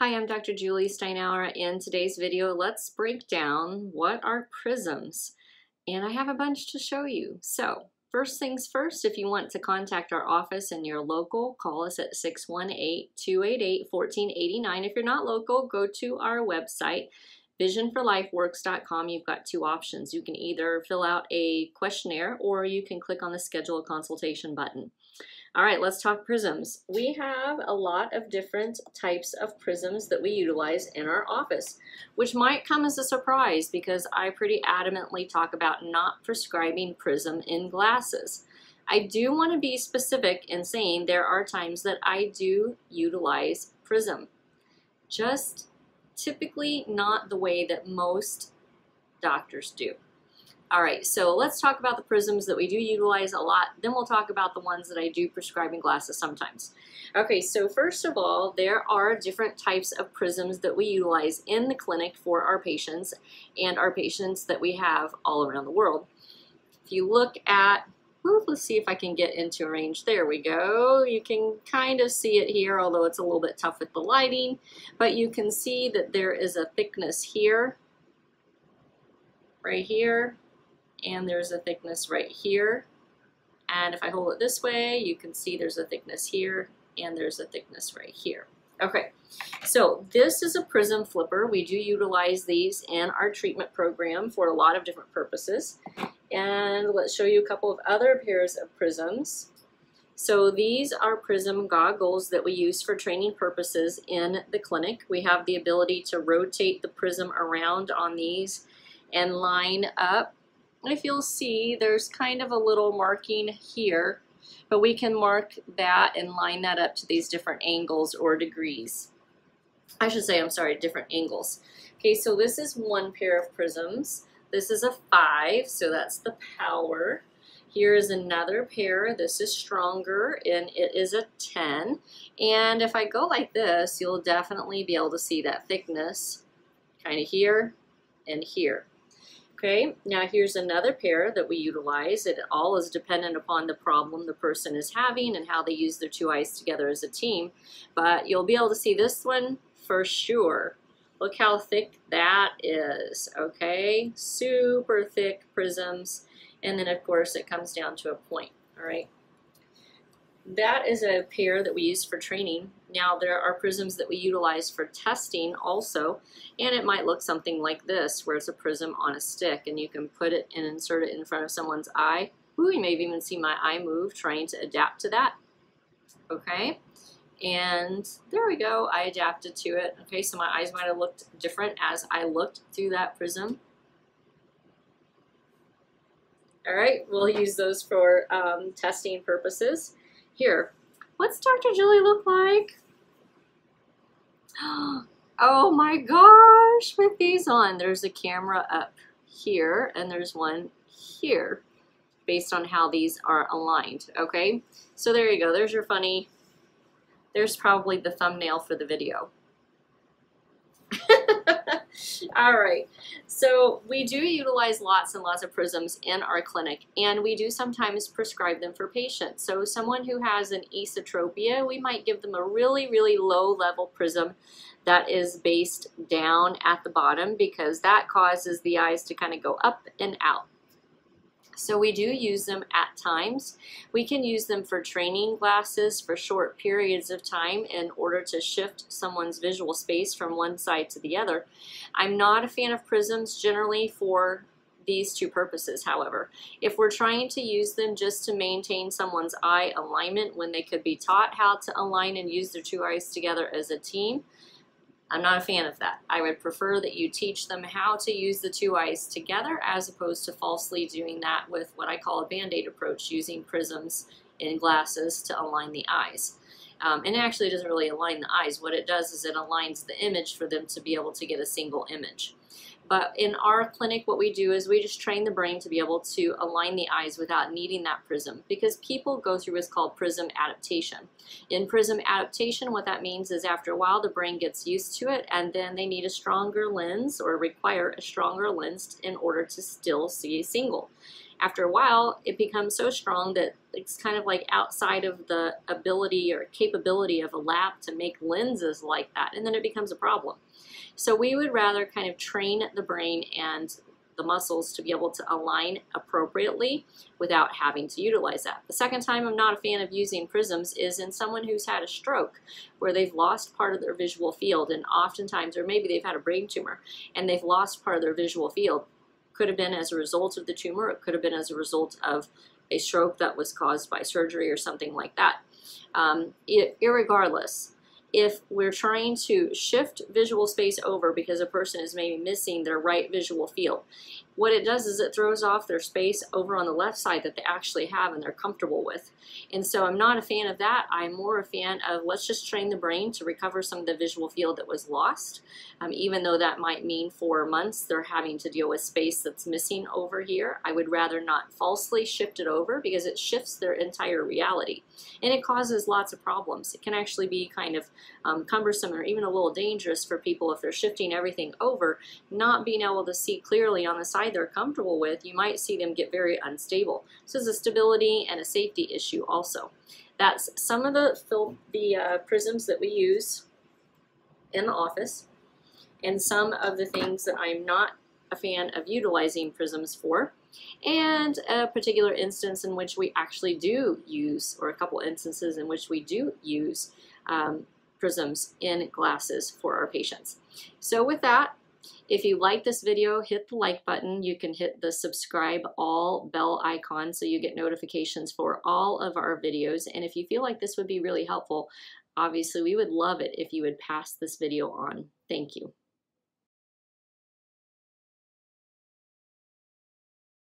Hi, I'm Dr. Julie Steinhauer. In today's video, let's break down what are prisms. And I have a bunch to show you. So, first things first, if you want to contact our office in your local, call us at 618-288-1489. If you're not local, go to our website, visionforlifeworks.com. You've got two options. You can either fill out a questionnaire or you can click on the schedule a consultation button. All right, let's talk prisms. We have a lot of different types of prisms that we utilize in our office, which might come as a surprise because I pretty adamantly talk about not prescribing prism in glasses. I do want to be specific in saying there are times that I do utilize prism. Just typically not the way that most doctors do. All right, so let's talk about the prisms that we do utilize a lot. Then we'll talk about the ones that I do prescribe in glasses sometimes. Okay, so first of all, there are different types of prisms that we utilize in the clinic for our patients and our patients that we have all around the world. If you look at, let's see if I can get into a range. There we go. You can kind of see it here, although it's a little bit tough with the lighting, but you can see that there is a thickness here, right here, and there's a thickness right here. And if I hold it this way, you can see there's a thickness here and there's a thickness right here. Okay, so this is a prism flipper. We do utilize these in our treatment program for a lot of different purposes. And let's show you a couple of other pairs of prisms. So these are prism goggles that we use for training purposes in the clinic. We have the ability to rotate the prism around on these and line up if you'll see, there's kind of a little marking here, but we can mark that and line that up to these different angles or degrees. I should say, I'm sorry, different angles. Okay, so this is one pair of prisms. This is a five, so that's the power. Here is another pair. This is stronger, and it is a 10. And if I go like this, you'll definitely be able to see that thickness kind of here and here. Okay, now here's another pair that we utilize. It all is dependent upon the problem the person is having and how they use their two eyes together as a team. But you'll be able to see this one for sure. Look how thick that is, okay? Super thick prisms. And then, of course, it comes down to a point, all right? That is a pair that we use for training. Now there are prisms that we utilize for testing also, and it might look something like this, where it's a prism on a stick, and you can put it and insert it in front of someone's eye. Ooh, you may even see my eye move trying to adapt to that. Okay, and there we go, I adapted to it. Okay, so my eyes might have looked different as I looked through that prism. All right, we'll use those for um, testing purposes. Here, what's Dr. Julie look like? Oh my gosh, with these on, there's a camera up here and there's one here based on how these are aligned, okay? So there you go, there's your funny, there's probably the thumbnail for the video. All right, so we do utilize lots and lots of prisms in our clinic, and we do sometimes prescribe them for patients. So someone who has an esotropia, we might give them a really, really low level prism that is based down at the bottom because that causes the eyes to kind of go up and out. So we do use them at times. We can use them for training glasses for short periods of time in order to shift someone's visual space from one side to the other. I'm not a fan of prisms generally for these two purposes, however. If we're trying to use them just to maintain someone's eye alignment when they could be taught how to align and use their two eyes together as a team, I'm not a fan of that. I would prefer that you teach them how to use the two eyes together as opposed to falsely doing that with what I call a band-aid approach, using prisms in glasses to align the eyes. Um, and it actually doesn't really align the eyes. What it does is it aligns the image for them to be able to get a single image. But in our clinic, what we do is we just train the brain to be able to align the eyes without needing that prism because people go through what's called prism adaptation. In prism adaptation, what that means is after a while, the brain gets used to it and then they need a stronger lens or require a stronger lens in order to still see single. After a while, it becomes so strong that it's kind of like outside of the ability or capability of a lab to make lenses like that, and then it becomes a problem. So we would rather kind of train the brain and the muscles to be able to align appropriately without having to utilize that. The second time I'm not a fan of using prisms is in someone who's had a stroke where they've lost part of their visual field and oftentimes, or maybe they've had a brain tumor and they've lost part of their visual field. Could have been as a result of the tumor, it could have been as a result of a stroke that was caused by surgery or something like that. Um, irregardless, if we're trying to shift visual space over because a person is maybe missing their right visual field, what it does is it throws off their space over on the left side that they actually have and they're comfortable with. And so I'm not a fan of that. I'm more a fan of let's just train the brain to recover some of the visual field that was lost, um, even though that might mean for months they're having to deal with space that's missing over here. I would rather not falsely shift it over because it shifts their entire reality. And it causes lots of problems. It can actually be kind of um, cumbersome or even a little dangerous for people if they're shifting everything over, not being able to see clearly on the side they're comfortable with, you might see them get very unstable. So it's a stability and a safety issue also. That's some of the, the uh, prisms that we use in the office and some of the things that I'm not a fan of utilizing prisms for and a particular instance in which we actually do use, or a couple instances in which we do use um, prisms in glasses for our patients. So with that, if you like this video, hit the like button. You can hit the subscribe all bell icon so you get notifications for all of our videos. And if you feel like this would be really helpful, obviously we would love it if you would pass this video on. Thank you.